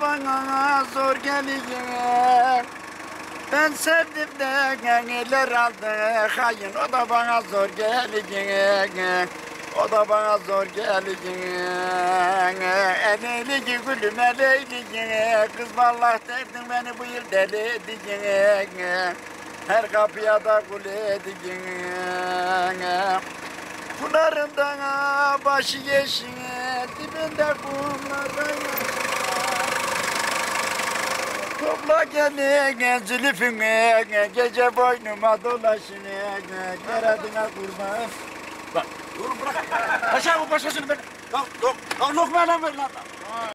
Bana zor geliyor. Ben sevdim de neler aldı hayın o da bana zor geliyor. O da bana zor geliyor. Eleyli gülüm eleyli Kız vallahi derdim beni bu yıl deli edecek. Her kapıya da kul edecek. Pınarından başı yeşil dibinde kumlardan Topla gelin zülfüne gece boynuma dolaşın Geradına kurban Bak dur bırak. Aşağı bu başkasını ben. Kalk kalk. Kalk lokma lan lan.